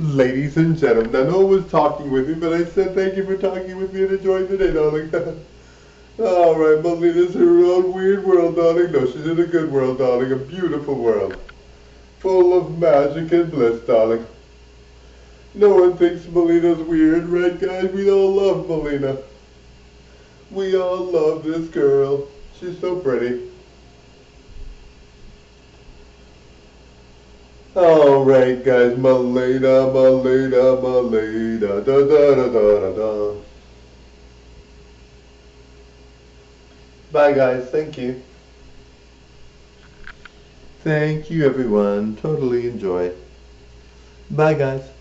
Ladies and gentlemen, I know I was talking with you, but I said thank you for talking with me and enjoying the day, darling. All right, Melina's in her own weird world, darling. No, she's in a good world, darling, a beautiful world. Full of magic and bliss, darling. No one thinks Melina's weird, right, guys? We all love Melina. We all love this girl. She's so pretty. All right, guys, Melina, Melina, Melina, da da da da da da. Bye, guys. Thank you. Thank you, everyone. Totally enjoy. Bye, guys.